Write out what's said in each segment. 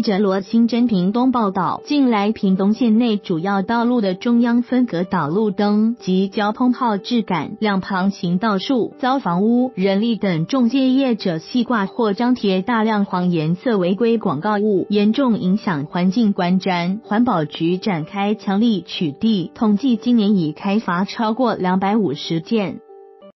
记者罗新珍屏东报道，近来屏东县内主要道路的中央分隔导路灯及交通号志杆两旁行道树遭房屋、人力等中介业者细挂或张贴大量黄颜色违规广告物，严重影响环境观瞻。环保局展开强力取缔，统计今年已开罚超过两百五十件。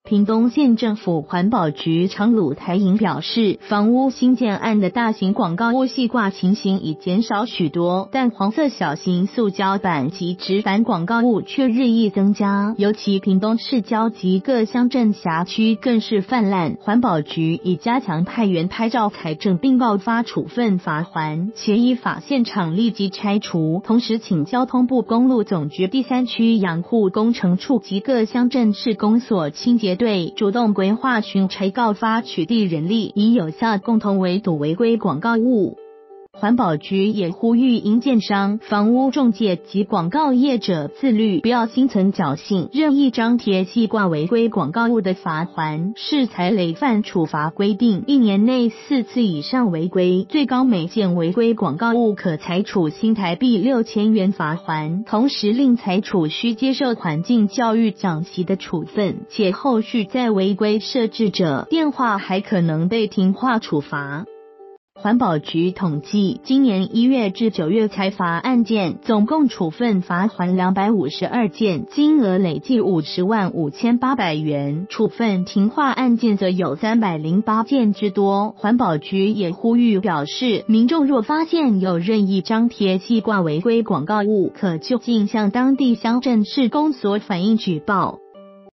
屏东县政府环保局长鲁台营表示，房屋新建案的大型广告物细挂情形已减少许多，但黄色小型塑胶板及纸板广告物却日益增加，尤其屏东市郊及各乡镇辖区更是泛滥。环保局已加强派员拍照采证，并告发处分罚还，且依法现场立即拆除。同时，请交通部公路总局第三区养护工程处及各乡镇市公所清洁队。对主动规划巡查告发取缔人力，以有效共同围堵违规广告物。环保局也呼吁营建商、房屋中介及广告业者自律，不要心存侥幸，任意张贴细挂违规广告物的罚还是财累犯处罚规定，一年内四次以上违规，最高每件违规广告物可裁处新台币六千元罚还，同时另裁处需接受环境教育讲习的处分，且后续再违规设置者，电话还可能被停话处罚。环保局统计，今年一月至九月才罚案件，总共处分罚款两百五十二件，金额累计五十万五千八百元；处分停话案件则有三百零八件之多。环保局也呼吁表示，民众若发现有任意张贴、系挂违规广告物，可就近向当地乡镇市公所反映举报。